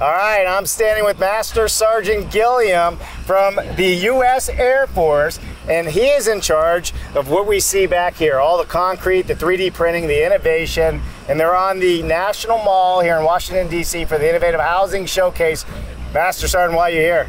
All right, I'm standing with Master Sergeant Gilliam from the U.S. Air Force, and he is in charge of what we see back here all the concrete, the 3D printing, the innovation, and they're on the National Mall here in Washington, D.C. for the Innovative Housing Showcase. Master Sergeant, why are you here?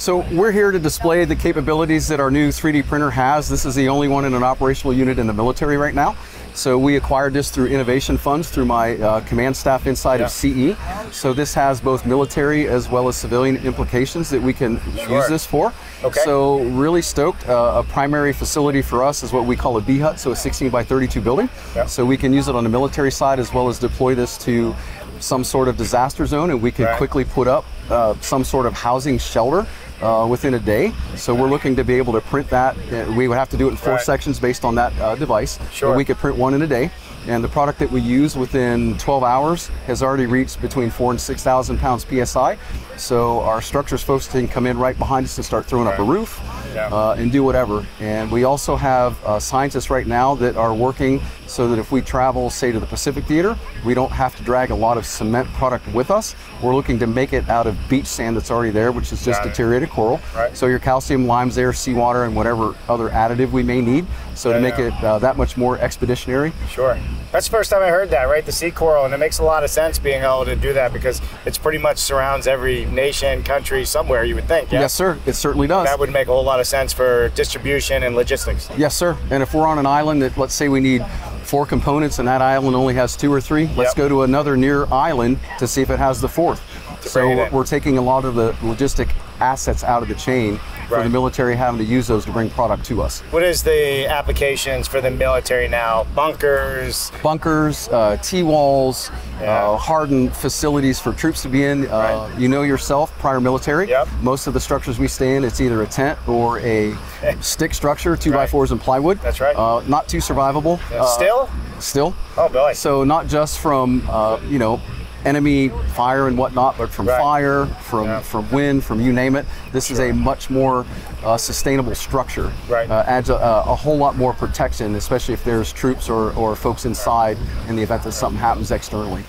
So we're here to display the capabilities that our new 3D printer has. This is the only one in an operational unit in the military right now. So we acquired this through innovation funds through my uh, command staff inside Yeah. of CE. So this has both military as well as civilian implications that we can Sure. use this for. Okay. So really stoked. Uh, a primary facility for us is what we call a B hut, so a 16 by 32 building. Yeah. So we can use it on the military side as well as deploy this to some sort of disaster zone, and we can Right. quickly put up uh, some sort of housing shelter uh, within a day. So we're looking to be able to print that. Uh, We would have to do it in four Right. sections based on that uh, device. Sure. But we could print one in a day. And the product that we use within 12 hours has already reached between four and 6,000 pounds PSI. So our structures folks can come in right behind us and start throwing up a roof Yeah. uh, and do whatever. And we also have uh, scientists right now that are working so that if we travel, say, to the Pacific Theater, we don't have to drag a lot of cement product with us. We're looking to make it out of beach sand that's already there, which is just deteriorated coral. Right. So your calcium, limes there, seawater, and whatever other additive we may need. So Yeah, to make yeah. it uh, that much more expeditionary. Sure. That's the first time I heard that, right? The sea coral, and it makes a lot of sense being able to do that because it's pretty much surrounds every nation, country, somewhere you would think. Yeah? Yes, sir. It certainly does. That would make a whole lot of sense for distribution and logistics. Yes, sir. And if we're on an island that, let's say, we need four components and that island only has two or three, let's Yep. go to another near island to see if it has the fourth. So we're, in. we're taking a lot of the logistic assets out of the chain for the military having to use those to bring product to us. What is the applications for the military now? Bunkers. Bunkers, uh, T-walls, Yeah. uh, hardened facilities for troops to be in. Uh, Right. You know yourself, prior military. Yep. Most of the structures we stay in, it's either a tent or a stick structure, two by fours and plywood. That's right. Uh, not too survivable. Yeah. Uh, Still? Still. Oh, boy. So not just from uh, you know enemy fire and whatnot, but from Right. fire, from Yeah. from wind, from you name it. This is a much more uh, sustainable structure. Right. Uh, adds a, a whole lot more protection, especially if there's troops or, or folks inside in the event that something happens externally.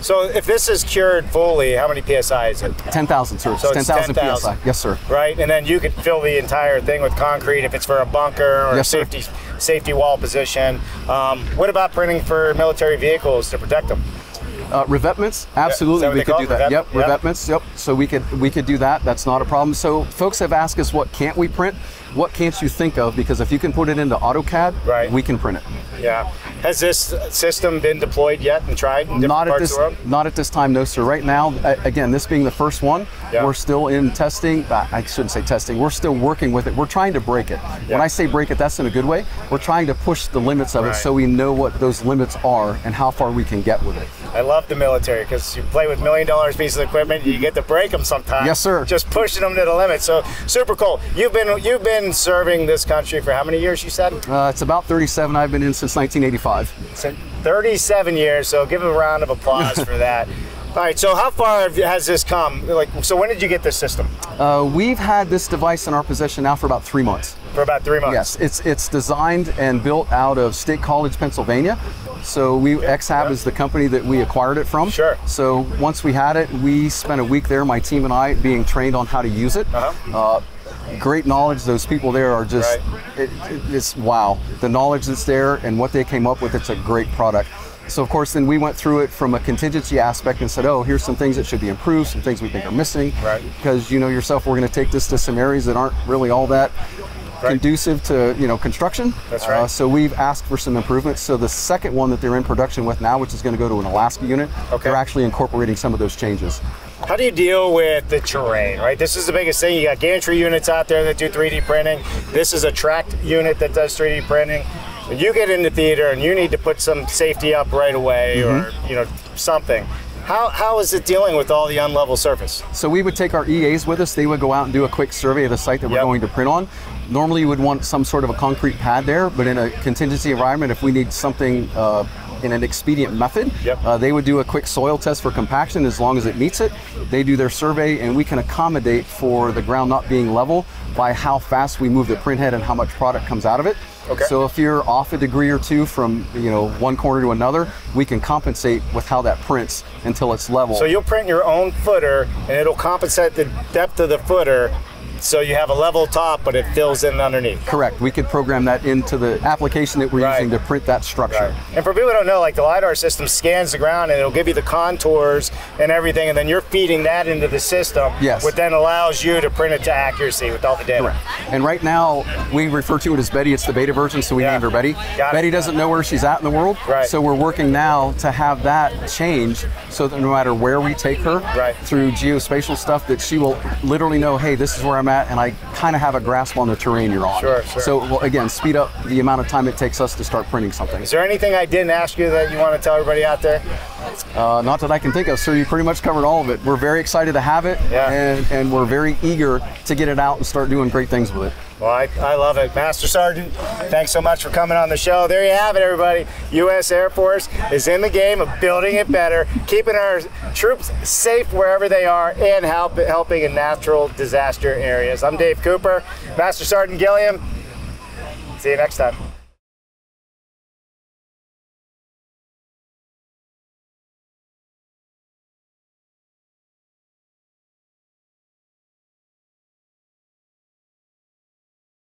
So if this is cured fully, how many psi is it? 10,000, sir. So 10,000 10,000. psi. Yes, sir. Right, and then you could fill the entire thing with concrete if it's for a bunker or Yes, sir. safety safety wall position. Um, what about printing for military vehicles to protect them? Uh, revetments, absolutely, what we could do that. Revet- Yep, yeah. revetments. Yep. So we could we could do that. That's not a problem. So folks have asked us, what can't we print? What can't you think of? Because if you can put it into AutoCAD, Right. we can print it. Yeah. Has this system been deployed yet and tried in different Not at parts this, of the world? not at this time, no, sir. Right now, again, this being the first one, Yeah. we're still in testing. uh, I shouldn't say testing. We're still working with it. We're trying to break it. When I say break it, that's in a good way. We're trying to push the limits of Right. it so we know what those limits are and how far we can get with it. I love the military because you play with million dollars pieces of equipment, you get to break them sometimes. Yes, sir. Just pushing them to the limit. So super cool. You've been you've been serving this country for how many years? You said Uh, it's about 37. I've been in since 1985. So 37 years. So give a round of applause for that. All right. So how far has this come? Like, so when did you get this system? Uh, we've had this device in our possession now for about three months. For about three months. Yes, it's it's designed and built out of State College, Pennsylvania. So we XHAB is the company that we acquired it from. Sure. So once we had it, we spent a week there, my team and I, being trained on how to use it. Uh-huh. Uh, great knowledge. Those people there are just Right. it, it- it's wow. The knowledge that's there and what they came up with. It's a great product. So of course, then we went through it from a contingency aspect and said, oh, here's some things that should be improved, some things we think are missing. Right. Because you know yourself, we're going to take this to some areas that aren't really all that Right. conducive to you know construction. That's right. Uh, so we've asked for some improvements. So the second one that they're in production with now, which is going to go to an Alaska unit, Okay. they're actually incorporating some of those changes. How do you deal with the terrain, right? This is the biggest thing. You got gantry units out there that do 3D printing. This is a tracked unit that does 3D printing. When you get into theater and you need to put some safety up right away or, you know, something, how, how is it dealing with all the unlevel surface? So we would take our EAs with us. They would go out and do a quick survey of the site that we're Yep. going to print on. Normally, you would want some sort of a concrete pad there, but in a contingency environment, if we need something uh, in an expedient method, Yep. uh, they would do a quick soil test for compaction as long as it meets it. They do their survey, and we can accommodate for the ground not being level by how fast we move the print head and how much product comes out of it. Okay. So if you're off a degree or two from you know one corner to another, we can compensate with how that prints until it's level. So you'll print your own footer, and it'll compensate the depth of the footer, so you have a level top, but it fills in underneath. Correct. We could program that into the application that we're Right. using to print that structure. And for people who don't know, like the LiDAR system scans the ground and it'll give you the contours and everything, and then you're feeding that into the system, Yes. which then allows you to print it to accuracy with all the data. Correct. And right now, we refer to it as Betty. It's the beta version, so we Yeah. named her Betty. Got it. Betty doesn't know where she's at in the world, Right. so we're working now to have that change so that no matter where we take her Right. through geospatial stuff, that she will literally know, hey, this is where I'm at, and I kind of have a grasp on the terrain you're on. Sure, sure. So, well, again, speed up the amount of time it takes us to start printing something. Is there anything I didn't ask you that you want to tell everybody out there? Uh, not that I can think of, sir. You pretty much covered all of it. We're very excited to have it, Yeah. and, and we're very eager to get it out and start doing great things with it. Well, I, I love it. Master Sergeant, thanks so much for coming on the show. There you have it, everybody. U.S. Air Force is in the game of building it better, keeping our troops safe wherever they are, and help, helping in natural disaster areas. I'm Dave Cooper, Master Sergeant Gilliam. See you next time.